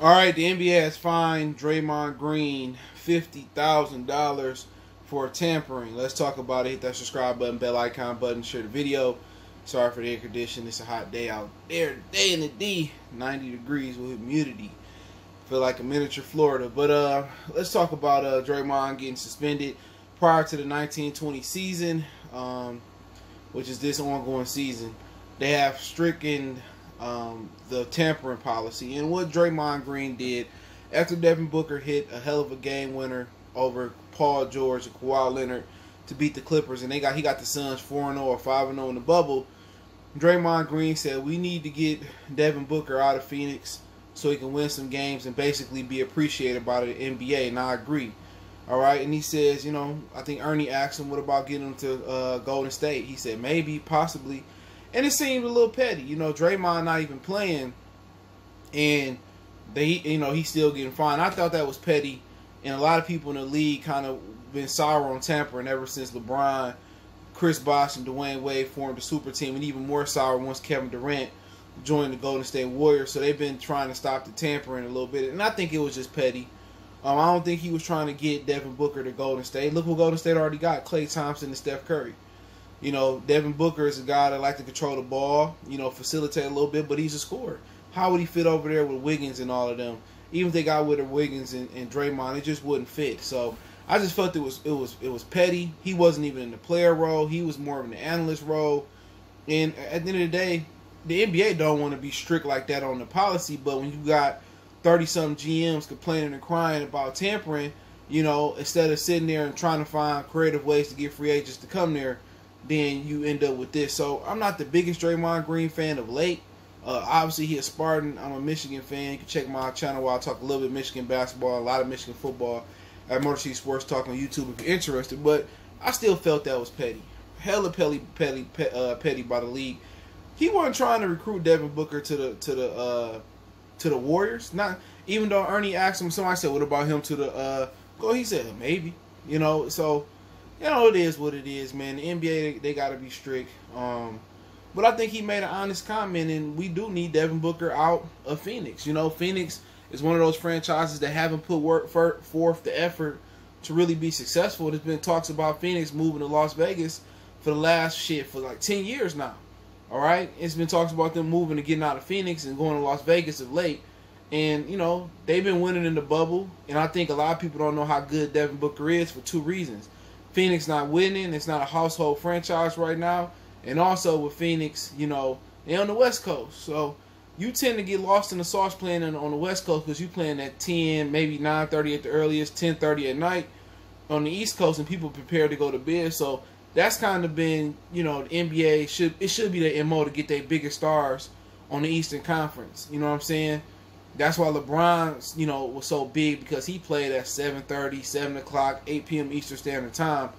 All right, the NBA has fined Draymond Green fifty thousand dollars for tampering. Let's talk about it. Hit that subscribe button, bell icon button, share the video. Sorry for the air condition. It's a hot day out there today in the D. 90 degrees with humidity. Feel like a miniature Florida. But uh, let's talk about uh, Draymond getting suspended prior to the 1920 season, um, which is this ongoing season. They have stricken um, the tampering policy. And what Draymond Green did after Devin Booker hit a hell of a game winner over Paul George and Kawhi Leonard to beat the Clippers, and they got he got the Suns four and zero or five and zero in the bubble. Draymond Green said we need to get Devin Booker out of Phoenix so he can win some games and basically be appreciated by the NBA. And I agree. All right, and he says, you know, I think Ernie asked him, "What about getting him to uh, Golden State?" He said, "Maybe, possibly," and it seemed a little petty. You know, Draymond not even playing, and they, you know, he's still getting fined. I thought that was petty, and a lot of people in the league kind of been sour on tampering ever since LeBron, Chris Bosh, and Dwyane Wade formed a super team, and even more sour once Kevin Durant joined the Golden State Warriors. So they've been trying to stop the tampering a little bit, and I think it was just petty. Um, I don't think he was trying to get Devin Booker to Golden State. Look what Golden State already got: Klay Thompson and Steph Curry. You know, Devin Booker is a guy that like to control the ball, you know, facilitate a little bit, but he's a scorer. How would he fit over there with Wiggins and all of them? Even if they got with Wiggins and, and Draymond, it just wouldn't fit. So I just felt it was it was it was petty. He wasn't even in the player role. He was more of an analyst role. And at the end of the day, the NBA don't want to be strict like that on the policy. But when you got thirty some GMs complaining and crying about tampering, you know, instead of sitting there and trying to find creative ways to get free agents to come there, then you end up with this. So I'm not the biggest Draymond Green fan of late. Uh, obviously, he's is Spartan. I'm a Michigan fan. You can check my channel where I talk a little bit Michigan basketball, a lot of Michigan football at Motor City Sports Talk on YouTube if you're interested. But I still felt that was petty, hella petty, petty, uh, petty by the league. He wasn't trying to recruit Devin Booker to the to the uh, to the Warriors. Not even though Ernie asked him. Somebody said, "What about him to the uh, go?" He said, "Maybe." You know, so you know it is what it is, man. The NBA they, they got to be strict. Um, but I think he made an honest comment, and we do need Devin Booker out of Phoenix. You know, Phoenix is one of those franchises that haven't put work for, forth the effort to really be successful. There's been talks about Phoenix moving to Las Vegas for the last shit for like ten years now. All right, it's been talks about them moving and getting out of Phoenix and going to Las Vegas of late. And you know they've been winning in the bubble, and I think a lot of people don't know how good Devin Booker is for two reasons. Phoenix not winning; it's not a household franchise right now, and also with Phoenix, you know, they're on the West Coast, so you tend to get lost in the sauce playing on the West Coast because you playing at ten, maybe nine thirty at the earliest, ten thirty at night on the East Coast, and people prepare to go to bed. So that's kind of been, you know, the NBA should it should be the mo to get their bigger stars on the Eastern Conference. You know what I'm saying? That's why LeBron, you know, was so big because he played at 7:30, 7 o'clock, 8 p.m. Eastern Standard Time.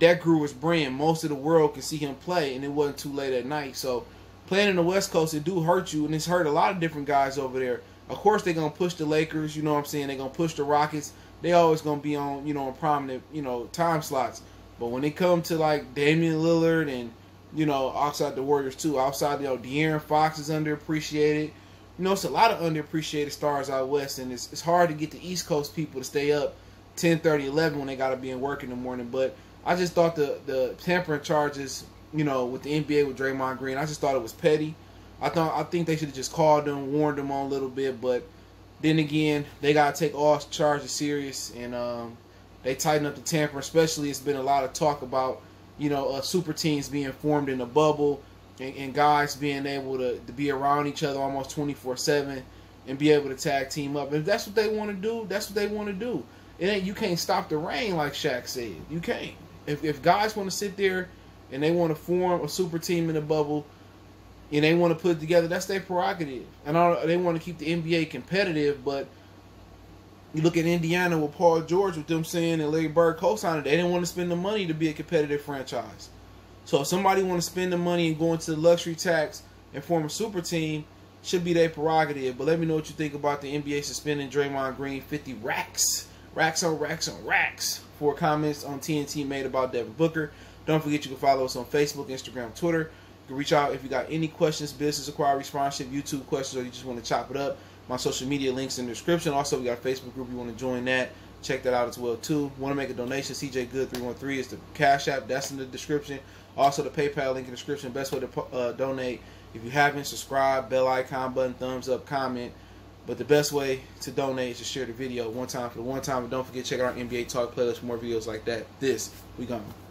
That grew his brand. Most of the world could see him play, and it wasn't too late at night. So playing in the West Coast, it do hurt you, and it's hurt a lot of different guys over there. Of course, they're gonna push the Lakers. You know what I'm saying? They're gonna push the Rockets. They always gonna be on, you know, on prominent, you know, time slots. But when they come to like Damian Lillard and you know, outside the Warriors too, outside you know, De'Aaron Fox is underappreciated you know, it's a lot of underappreciated stars out west, and it's, it's hard to get the East Coast people to stay up 10, 30, 11 when they got to be in work in the morning. But I just thought the, the tampering charges, you know, with the NBA with Draymond Green, I just thought it was petty. I thought I think they should have just called them, warned them on a little bit, but then again, they gotta take all charges serious, and um, they tighten up the tampering. Especially, it's been a lot of talk about you know uh, super teams being formed in a bubble and, and guys being able to, to be around each other almost 24 7 and be able to tag team up. If that's what they want to do, that's what they want to do. It ain't you can't stop the rain like Shaq said. You can't. If if guys want to sit there and they want to form a super team in the bubble and they want to put it together, that's their prerogative. And they want to keep the NBA competitive, but you look at Indiana with Paul George with them saying and Larry Bird co-signed it. they didn't want to spend the money to be a competitive franchise. So if somebody want to spend the money and go into the luxury tax and form a super team, should be their prerogative. But let me know what you think about the NBA suspending Draymond Green 50 racks, racks on racks on racks for comments on TNT made about Devin Booker. Don't forget you can follow us on Facebook, Instagram, Twitter. You can reach out if you got any questions, business inquiry, sponsorship, YouTube questions, or you just want to chop it up. My social media links in the description. Also, we got a Facebook group. You want to join that? Check that out as well too. Want to make a donation? CJ Good three one three is the Cash App. That's in the description. Also, the PayPal link in the description. Best way to uh, donate. If you haven't, subscribe, bell icon button, thumbs up, comment. But the best way to donate is to share the video one time for the one time. And don't forget, check out our NBA Talk playlist for more videos like that. This, we gone.